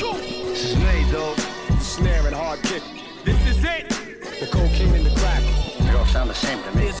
Slay, dog. The snare and hard kick. This is it. The cocaine and the crack. They all sound the same to me.